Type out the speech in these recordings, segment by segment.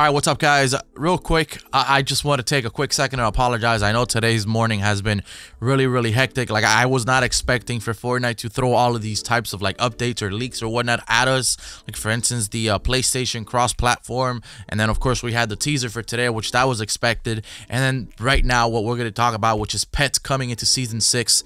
All right, what's up, guys? Real quick, I, I just want to take a quick second to apologize. I know today's morning has been really, really hectic. Like, I was not expecting for Fortnite to throw all of these types of like updates or leaks or whatnot at us. Like, for instance, the uh, PlayStation cross-platform, and then of course we had the teaser for today, which that was expected. And then right now, what we're gonna talk about, which is pets coming into season six.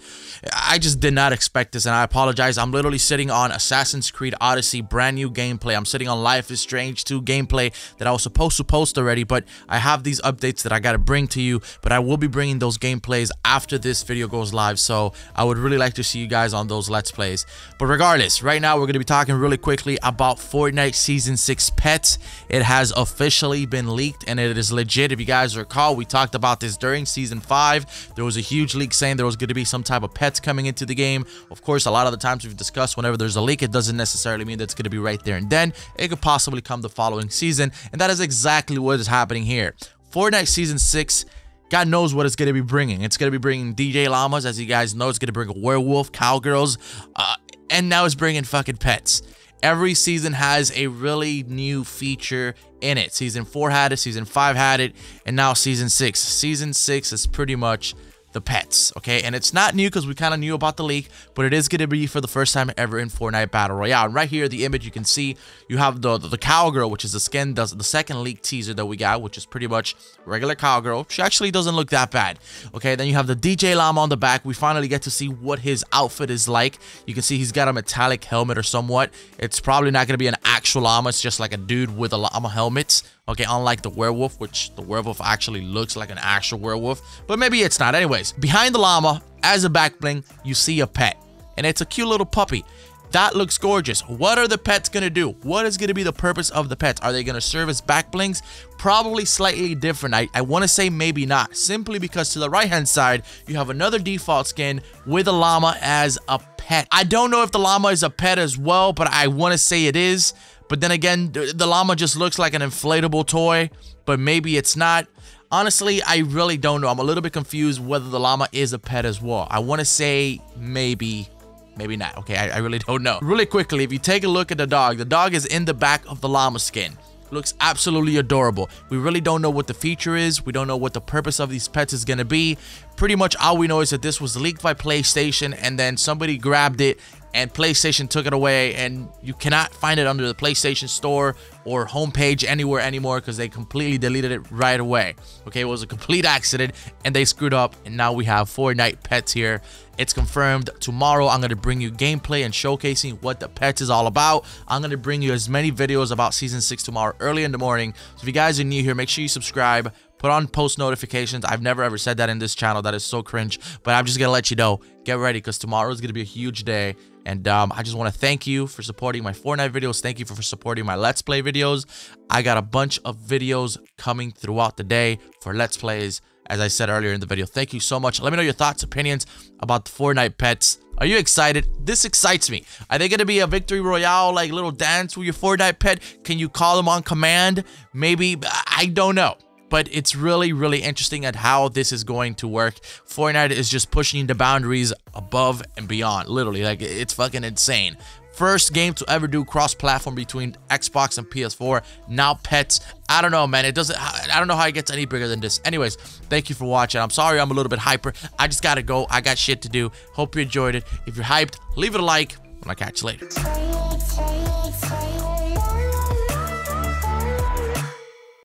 I just did not expect this, and I apologize. I'm literally sitting on Assassin's Creed Odyssey, brand new gameplay. I'm sitting on Life is Strange 2 gameplay that I was supposed supposed to post already, but I have these updates that I got to bring to you, but I will be bringing those gameplays after this video goes live, so I would really like to see you guys on those Let's Plays. But regardless, right now we're going to be talking really quickly about Fortnite Season 6 pets. It has officially been leaked, and it is legit. If you guys recall, we talked about this during Season 5. There was a huge leak saying there was going to be some type of pets coming into the game. Of course, a lot of the times we've discussed whenever there's a leak, it doesn't necessarily mean that it's going to be right there and then. It could possibly come the following season, and that is exactly what is happening here. Fortnite Season 6 God knows what it's going to be bringing. It's going to be bringing DJ llamas, as you guys know. It's going to bring a werewolf, cowgirls, uh, and now it's bringing fucking pets. Every season has a really new feature in it. Season 4 had it, Season 5 had it, and now Season 6. Season 6 is pretty much the pets, okay? And it's not new because we kind of knew about the leak, but it is going to be for the first time ever in Fortnite Battle Royale. And right here, the image you can see, you have the, the, the cowgirl, which is the skin, the, the second leak teaser that we got, which is pretty much regular cowgirl. She actually doesn't look that bad, okay? Then you have the DJ Llama on the back. We finally get to see what his outfit is like. You can see he's got a metallic helmet or somewhat. It's probably not going to be an actual llama. It's just like a dude with a llama helmet. Okay, unlike the werewolf, which the werewolf actually looks like an actual werewolf, but maybe it's not. Anyways, behind the llama, as a back bling, you see a pet, and it's a cute little puppy. That looks gorgeous. What are the pets going to do? What is going to be the purpose of the pets? Are they going to serve as back blings? Probably slightly different. I, I want to say maybe not. Simply because to the right-hand side, you have another default skin with a llama as a pet. I don't know if the llama is a pet as well, but I want to say it is. But then again, the llama just looks like an inflatable toy, but maybe it's not. Honestly, I really don't know. I'm a little bit confused whether the llama is a pet as well. I want to say maybe, maybe not. Okay, I, I really don't know. Really quickly, if you take a look at the dog, the dog is in the back of the llama skin looks absolutely adorable. We really don't know what the feature is. We don't know what the purpose of these pets is going to be. Pretty much all we know is that this was leaked by PlayStation and then somebody grabbed it and PlayStation took it away and you cannot find it under the PlayStation store or homepage anywhere anymore because they completely deleted it right away. Okay, it was a complete accident and they screwed up and now we have Fortnite pets here. It's confirmed. Tomorrow I'm going to bring you gameplay and showcasing what the pets is all about. I'm going to bring you as many videos about Season 6 tomorrow early in the morning. So if you guys are new here, make sure you subscribe. Put on post notifications. I've never ever said that in this channel. That is so cringe. But I'm just going to let you know. Get ready because tomorrow is going to be a huge day. And um, I just want to thank you for supporting my Fortnite videos. Thank you for, for supporting my Let's Play videos. I got a bunch of videos coming throughout the day for Let's Plays, as I said earlier in the video. Thank you so much. Let me know your thoughts, opinions about the Fortnite pets. Are you excited? This excites me. Are they going to be a victory royale, like little dance with your Fortnite pet? Can you call them on command? Maybe. I don't know but it's really, really interesting at how this is going to work. Fortnite is just pushing the boundaries above and beyond, literally. Like, it's fucking insane. First game to ever do cross-platform between Xbox and PS4. Now pets. I don't know, man. It doesn't. I don't know how it gets any bigger than this. Anyways, thank you for watching. I'm sorry I'm a little bit hyper. I just gotta go. I got shit to do. Hope you enjoyed it. If you're hyped, leave it a like. And I'll catch you later.